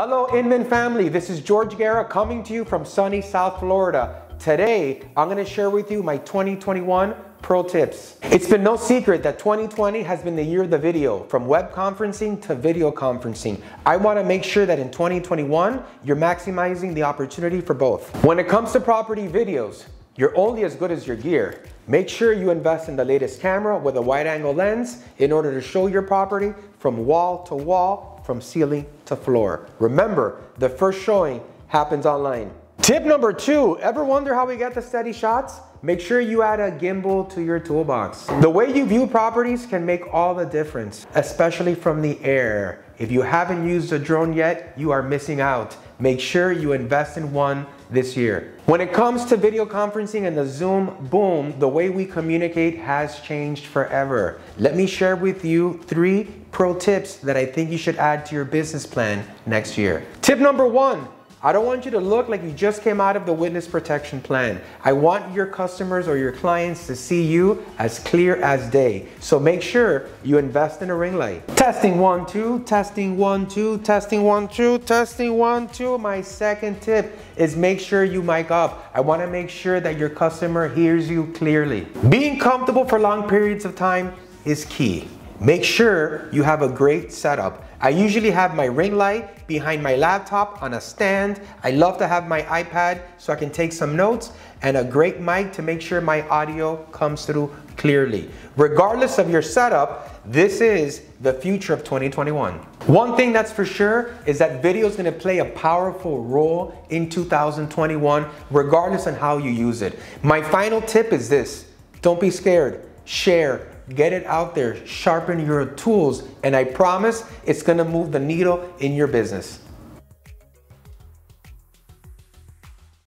Hello Inman family, this is George Guerra coming to you from sunny South Florida. Today, I'm gonna share with you my 2021 pro tips. It's been no secret that 2020 has been the year of the video, from web conferencing to video conferencing. I wanna make sure that in 2021, you're maximizing the opportunity for both. When it comes to property videos, you're only as good as your gear. Make sure you invest in the latest camera with a wide angle lens in order to show your property from wall to wall, from ceiling to floor. Remember, the first showing happens online. Tip number two, ever wonder how we get the steady shots? Make sure you add a gimbal to your toolbox. The way you view properties can make all the difference, especially from the air. If you haven't used a drone yet, you are missing out. Make sure you invest in one this year. When it comes to video conferencing and the Zoom boom, the way we communicate has changed forever. Let me share with you three pro tips that I think you should add to your business plan next year. Tip number one, I don't want you to look like you just came out of the witness protection plan. I want your customers or your clients to see you as clear as day. So make sure you invest in a ring light. Testing one, two, testing one, two, testing one, two, testing one, two. My second tip is make sure you mic up. I wanna make sure that your customer hears you clearly. Being comfortable for long periods of time is key. Make sure you have a great setup. I usually have my ring light behind my laptop on a stand. I love to have my iPad so I can take some notes and a great mic to make sure my audio comes through clearly. Regardless of your setup, this is the future of 2021. One thing that's for sure is that video is gonna play a powerful role in 2021, regardless on how you use it. My final tip is this, don't be scared, share, get it out there, sharpen your tools, and I promise it's gonna move the needle in your business.